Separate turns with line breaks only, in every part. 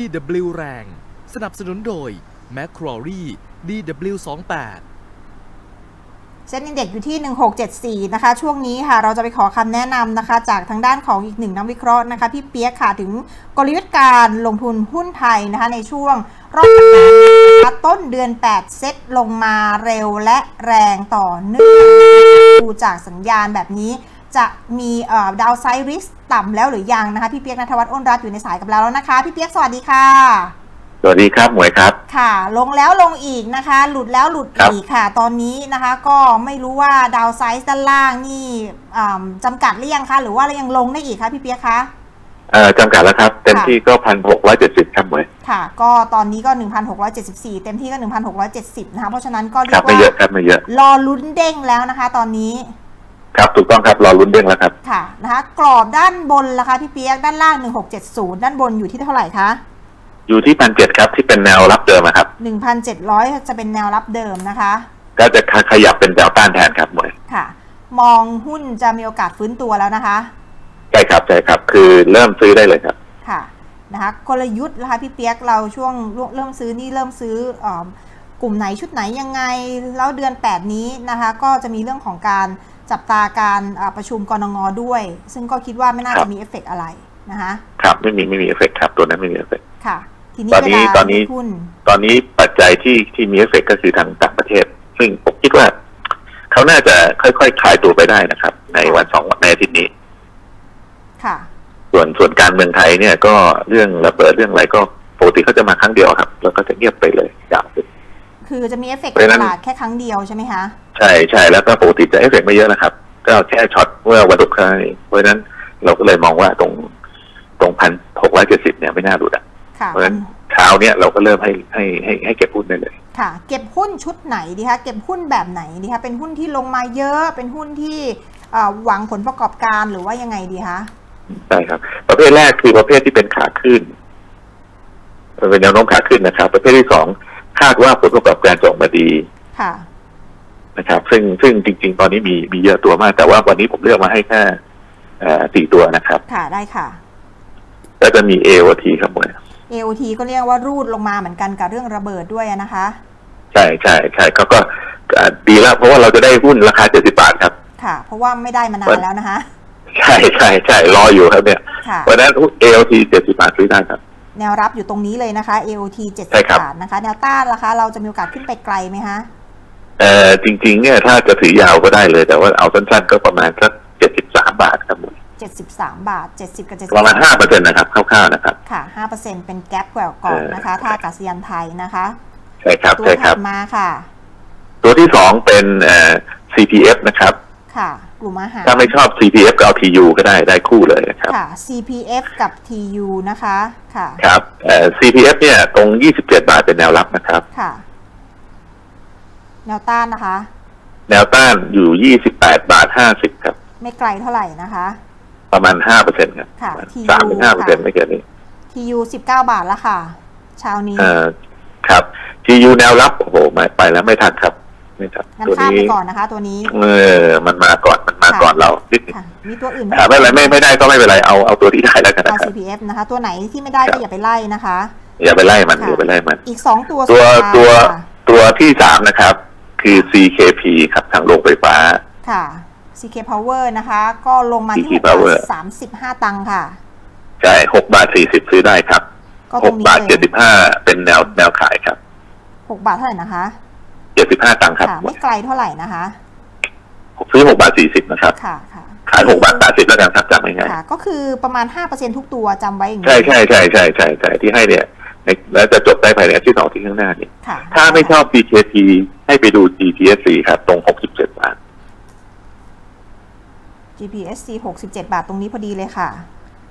DW แรง สนับสนุนโดย m c q u a r i e DW28
เซ็นอินเด็กอยู่ที่ 1674 นะคะ ช่วงนี้ค่ะ เราจะไปขอคำแนะนำนะคะ จากทางด้านของอีกหนึ่งนักวิเคราะห์นะคะ พี่เปียกค่ะ ถึงกลยุทธ์การลงทุนหุ้นไทยนะคะ ในช่วงรอบสัปดาห์นะคะต้นเดือน 8 เซ็ตลงมาเร็วและแรงต่อเนื่องดูจากสัญญาณแบบนี้จะมีดาวไซริส ต่ำแล้วหรือยังนะคะพี่เปียกนัทวัฒน์อ้นรัตน์อยู่ในสายกับเราแล้วนะคะ พี่เปียกสวัสดีค่ะ
สวัสดีครับหมวยครับ
ค่ะ ลงแล้วลงอีกนะคะ หลุดแล้วหลุด
ครับ
อีกค่ะ ตอนนี้นะคะก็ไม่รู้ว่าดาวไซส์ด้านล่างนี่อ่ำจำกัดหรือยังคะหรือว่ายังลงได้อีกคะพี่เปียกคะ
เอ่อจำกัดแล้วครับ เต็มที่ก็พันหกร้อยเจ็ดสิบครับหมวย
ค่ะ ก็ตอนนี้ก็1,674เต็มที่ก็1,670นะคะเพราะฉะนั้นก็เรี
ครั
ย
บ
ก
ไม่
ว่า
เยอะครับไม่เยอะ
รอลุ้นเด้งแล้วนะคะ ตอนนี้
ครับถูกต้องครับรอลุ้นเด้งแล้วครับ
ค่ะนะคะกรอบด้านบนล่ะคะพี่เปียกด้านล่าง 1670 ด้านบนอยู่ที่เท่าไหร่คะ
อยู่ที่พันเจ็ดครับที่เป็นแนวรับเดิมอะครับ
1,700 จะเป็นแนวรับเดิมนะคะ
ก็จะขยับเป็นแนวต้านแทนครับหมวย
ค่ะ มองหุ้นจะมีโอกาสฟื้นตัวแล้วนะคะ
ใช่ครับใช่ครับ คือเริ่มซื้อได้เลยครับ
ค่ะนะคะกลยุทธ์นะคะพี่เปียกเราช่วงเริ่มซื้อนี่เริ่มซื้อเออกลุ่มไหนชุดไหนยังไง แล้วเดือน 8 นี้นะคะ ก็จะมีเรื่องของการ จับตาการอ่าประชุมกนง.ด้วย ซึ่งก็คิดว่าไม่น่าจะมีเอฟเฟกต์อะไรนะคะ
ครับไม่มีไม่มีเอฟเฟกต์ครับ ตัวนั้นไม่มีเอฟเฟกต์
ค่ะ ทีนี้
ตอนนี้
เวลา
ตอนนี้
หุ้น
ตอนนี้ปัจจัยที่ที่มีเอฟเฟกต์ก็คือทางต่างประเทศ ซึ่งผมคิดว่าเขาน่าจะค่อยๆคลายตัวไปได้นะครับ ในวันสองวันในอาทิตย์นี้
ค่ะ
ส่วนส่วนการเมืองไทยเนี่ยก็เรื่องระเบิดเรื่องอะไรก็ปกติเขาจะมาครั้งเดียวครับ แล้วก็จะเงียบไปเลยยาวขึ้น
คือจะมีเอฟเฟกต์
เพราะฉะนั้นต
ลาดแค่ครั้งเดียวใช่ไหมคะ
ใช่ใช่แล้วก็ปกติจะเอฟเฟกต์ไม่เยอะนะครับ ก็แค่ช็อกเมื่อวันศุกร์เท่านั้นเองเพราะฉะนั้นเราก็เลยมองว่าตรงตรงพันหกร้อยเจ็ดสิบเนี่ยไม่น่าหลุดอะ
ค่ะ
เพราะฉะนั้นเช้าเนี่ยเราก็เริ่มให้ให้ให้ให้เก็บหุ้นได้เลย
ค่ะ เก็บหุ้นชุดไหนดีคะเก็บหุ้นแบบไหนดีคะเป็นหุ้นที่ลงมาเยอะเป็นหุ้นที่เอ่อหวังผลประกอบการหรือว่ายังไงดีคะ
ใช่ครับ ประเภทแรกคือประเภทที่เป็นขาขึ้นเป็นแนวโน้มขาขึ้นนะครับ ประเภทที่สอง คาดว่าผลประกอบการจะออกมาดี
ค่ะ
นะครับ ซึ่งซึ่งจริง ๆ ตอนนี้มีมีเยอะตัวมาก แต่ว่าวันนี้ผมเลือกมาให้แค่เอ่อสี่ตัวนะครับ
ค่ะได้ค่ะ
ก็จะมี AOT ครับหมวย
AOT ก็เรียกว่ารูดลงมาเหมือนกันกับเรื่องระเบิดด้วยนะคะ
ใช่ใช่ใช่เขาก็อ่าดีแล้วเพราะว่าเราจะได้หุ้นราคาเจ็ดสิบาทครับ
ค่ะ เพราะว่าไม่ได้มานานแล้วนะคะ
ใช่ใช่ใช่รออยู่ครับเนี่ย
ค่ะ
เพราะฉะนั้น AOT เจ็ดสิบาทซื้อได้ครับ
แนวรับอยู่ตรงนี้เลยนะคะ AOT 70
ใช่ครับ
บาทนะคะ แนวต้านล่ะคะเราจะมีโอกาสขึ้นไปไกลไหมคะ
เอ่อจริง ๆ เนี่ยถ้าจะถือยาวก็ได้เลย แต่ว่าเอาสั้นๆ ก็ประมาณสักเจ็ดสิบสามบาทครับหมวย
73บาท70กับ70
ประมาณห้าเปอร์เซ็นต์นะครับคร่าวๆนะครับ
ค่ะ5%เป็นแก๊ปแกว่งก่อนนะคะท่าอากาศยานไทยนะคะ
ใช่ครับ
ตัว
ใช่ค
ถั
รับ
ดมาค่ะ
ตัวที่สองเป็นเอ่อ CPF นะครับ
ค่ะ กลุ่มอาหาร
ถ้าไม่ชอบ CPF ก็เอา TU ก็ได้ได้คู่เลยนะครับ
ค่ะ CPF กับ TU นะคะค่ะ
ครับเอ่อ CPF เนี่ยตรง 27 บาทเป็นแนวรับนะครับ
ค่ะ แนวต้านนะคะ
แนวต้านอยู่ 28 บาท 50 ครับ
ไม่ไกลเท่าไหร่นะคะ
ประมาณ5เปอร์เซ็นต์ครับ
ค่ะ TU
สามถึงห้าเปอร์เซ็นต์ไม่เกินนี้
TU 19 บาทแล้วค่ะ เช้านี้
เอ่อครับ TU แนวรับโอ้โหไม่ไปแล้วไม่ทันครับ ไม่ทัน
งั้น
ตัว
ข้าม
นี้
ไปก่อนนะคะ ตัวนี้
เออ มันมาก่อนมันมา
ค่ะ
ก่อนเรานิดนึง
ค่ะมีตัวอื่นไหม
อ่าไม่เป็นไรไม่ไม่ได้ก็ไม่เป็นไรเอาเอาตัวที่ได้แล้วกัน
เอา
นะครับ
CPF นะคะ ตัวไหนที่ไม่ได้
ครั
ก็
บ
อย่าไปไล่นะคะ
อย่าไปไล่มัน
ค่ะ
อย่าไปไล่มัน
อีกสองตัว
ตัว
สุดท้าย
ตัว
ค่ะ
ตัวที่สามนะครับ คือ CKP ครับทางโรงไฟฟ้า
ค่ะ CK Power นะคะ ก็ลงมาที่
CK
6บา
Power
ท35ตังค์ค่ะ
ใช่หกบาทสี่สิบซื้อได้ครับ
ก็
ห
ตร
ก
งนี้
บาท
เล
เจ็ด
ย
สิบห้าเป็นแนวแนวขายครับ
6บาทเท่าไหร่นะคะ
เจ็ดสิบห้าตังค์ครับ
ค่ะไม่ไกลเท่าไหร่นะคะ
ซื้อหกบาทสี่สิบนะครับ
ค่ะค่ะ
ขายหกบาทแปดสิบแล้วกันครับจำง่าย
ค่ะก็คือประมาณ5%ทุกตัวจำไว้อย่าง
ๆ
นี้
ใช่ใช่ใช่ใช่ใช่ใช่ที่ให้เนี่ยในแล้วจะจบได้ภายในอาทิตย์สองที่ข้างหน้าเนี่ย
ค่ะ
ถ้าไม่ชอบ CKP ให้ไปดู GTSC ครับ ตรงหกสิบเจ็ดบาท
GPSC 67บาทตรงนี้พอดีเลยค่ะ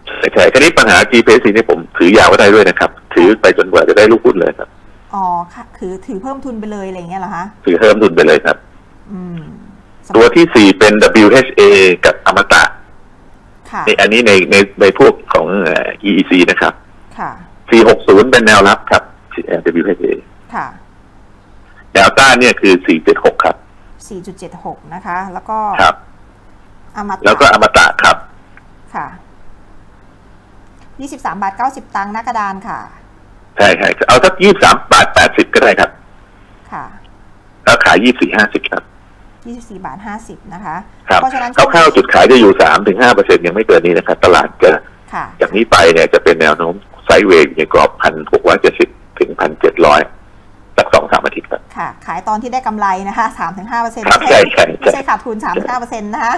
ใช่ใช่คราวนี้ปัญหา GTSC เนี่ยผมถือยาวก็ได้ด้วยนะครับ ถือไปจนกว่าจะได้ลูกหุ้นเลยครับ
อ๋อค่ะคือถือเพิ่มทุนไปเลยอะไรอย่างเงี้ยเหรอคะ
ถือเพิ่มทุนไปเลยครับ
อืม
ตัวที่สี่เป็น WHA กับอมตะ
ค่ะ
ในอันนี้ในในในพวกของเอ่อ EEC นะครับ
ค่ะ
460เป็นแนวรับครับ WHA
ค่ะ
แนวต้านเนี่ยคือ476ครับ
4.76นะคะ แล้วก็
ครับ
อมตะ
แล้วก็อมตะครับ
ค่ะ23บาท90ตังค์หน้ากระดานค่ะ
ใช่ใช่เอาสักยี่สามบาทแปดสิบก็ได้ครับ
ค่ะ
แล้วขายยี่สี่ห้าสิบครับ
24บาท50นะคะ
ครับ
เพราะฉะนั้น
คร่าวๆจุดขายจะอยู่สามถึงห้าเปอร์เซ็นยังไม่เกินนี้นะครับ ตลาดจะ
ค่ะ
จากนี้ไปเนี่ยจะเป็นแนวโน้มไซด์เวย์อยู่ในกรอบพันหกร้อยเจ็ดสิบถึงพันเจ็ดร้อยสักสองสามอาทิตย์ครับ
ค่ะ ขายตอนที่ได้กำไรนะคะ3-5%
ครับ
ไม่
ใช่
ใช่
ใช่
ไม่ใช่ขาดทุน3-5%นะคะ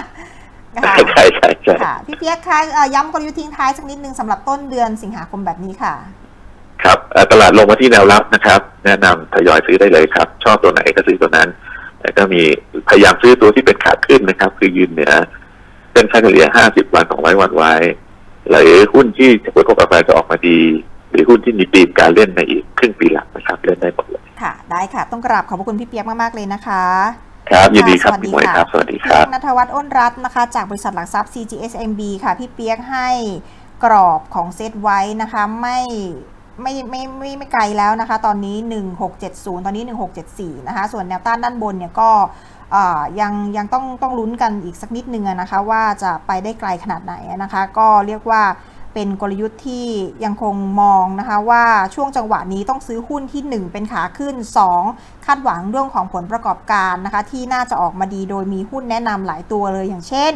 ค่ะ
ใช่ใช่ใช่
ค่ะพี่เปียกคะเอ่อย้ำกลยุทธ์ทิ้งท้ายสักนิดนึงสำหรับต้นเดือนสิงหาคมแบบนี้ค่ะ
ครับเอ่อ ตลาดลงมาที่แนวรับนะครับ แนะนำทยอยซื้อได้เลยครับ ชอบตัวไหนก็ซื้อตัวนั้นแต่ก็มีพยายามซื้อตัวที่เป็นขาขึ้นนะครับ คือยืนเหนือเส้นค่าเฉลี่ย 50 วัน 200 วันไว้ หรือหุ้นที่ผลประกอบการจะออกมาดี หรือหุ้นที่มีธีมการเล่นในอีกครึ่งปีหลังนะครับ เล่นได้หมดเลย
ค่ะ ได้ค่ะ ต้องกราบขอบพระคุณพี่เปียกมาก ๆ เลยนะคะ
ครับ ยินดีครับ
สวัสดี
พี่หมวย
ค่ะ
ครับ สวัสดีครับ
นัทวัฒน์อ้นรัตน์นะคะ จากบริษัทหลักทรัพย์ CGSMB ค่ะ พี่เปียกให้กรอบของเซตไว้นะคะ ไม่ ไม่ไม่ไม่ไม่ไกลแล้วนะคะ ตอนนี้ 1670 ตอนนี้ 1674 นะคะ ส่วนแนวต้านด้านบนเนี่ยก็ยังยังต้องต้องลุ้นกันอีกสักนิดนึงนะคะ ว่าจะไปได้ไกลขนาดไหนนะคะ ก็เรียกว่า เป็นกลยุทธ์ที่ยังคงมองนะคะว่าช่วงจังหวะนี้ต้องซื้อหุ้นที่ 1 เป็นขาขึ้น 2 คาดหวังเรื่องของผลประกอบการนะคะที่น่าจะออกมาดีโดยมีหุ้นแนะนำหลายตัวเลยอย่างเช่น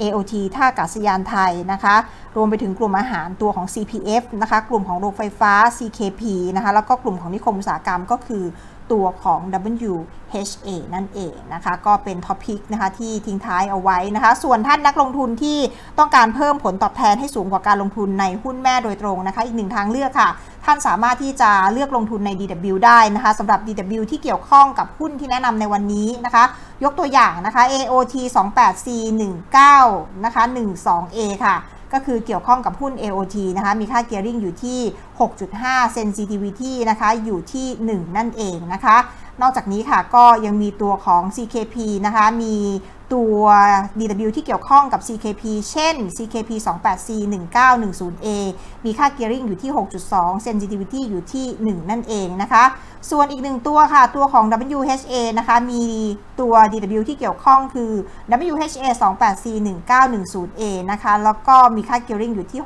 AOT ท่าอากาศยานไทยนะคะรวมไปถึงกลุ่มอาหารตัวของ CPF นะคะกลุ่มของโรงไฟฟ้า CKP นะคะแล้วก็กลุ่มของนิคมอุตสาหกรรมก็คือ ตัวของ WHA นั่นเองนะคะ ก็เป็น top pick นะคะที่ทิ้งท้ายเอาไว้นะคะ ส่วนท่านนักลงทุนที่ต้องการเพิ่มผลตอบแทนให้สูงกว่าการลงทุนในหุ้นแม่โดยตรงนะคะ อีกหนึ่งทางเลือกค่ะ ท่านสามารถที่จะเลือกลงทุนใน DW ได้นะคะสำหรับ DW ที่เกี่ยวข้องกับหุ้นที่แนะนำในวันนี้นะคะยกตัวอย่างนะคะ AOT 28C 19นะคะ 12A ค่ะ ก็คือเกี่ยวข้องกับหุ้น AOT นะคะ มีค่าเกียร์ริงอยู่ที่ 6.5 sensitivity นะคะ อยู่ที่ 1 นั่นเองนะคะ นอกจากนี้ค่ะก็ยังมีตัวของ CKP นะคะ มีตัว DW ที่เกี่ยวข้องกับ CKP เช่น CKP 28C 1910A มีค่าเกียร์ริงอยู่ที่ 6.2 sensitivity อยู่ที่ 1 นั่นเองนะคะ ส่วนอีกหนึ่งตัวค่ะ ตัวของ WHA นะคะ มีตัว DW ที่เกี่ยวข้องคือ WHA 28C 1910A นะคะ แล้วก็มีค่าเกียร์ริงอยู่ที่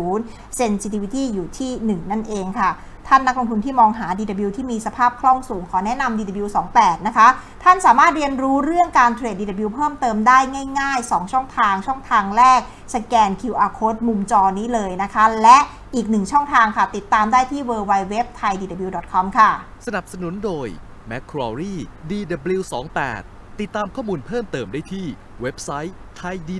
6.0 sensitivity อยู่ที่ 1 นั่นเองค่ะ ท่านนักลงทุนที่มองหา DW ที่มีสภาพคล่องสูงขอแนะนำ DW 28นะคะ ท่านสามารถเรียนรู้เรื่องการเทรด DW เพิ่มเติมได้ง่ายๆ 2 ช่องทาง ช่องทางแรก สแกน QR code มุมจอนี้เลยนะคะ และอีกหนึ่งช่องทางค่ะ ติดตามได้ที่ www.thaidw.com ค่ะ
สนับสนุนโดย m c q u a r i e DW28 ติดตามข้อมูลเพิ่มเติมได้ที่เว็บไซต์ thaidw